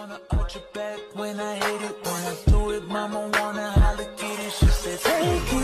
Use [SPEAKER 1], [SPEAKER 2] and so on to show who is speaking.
[SPEAKER 1] on the ultra back when I hit it. When I do it, mama wanna holler, get it. She said, take it.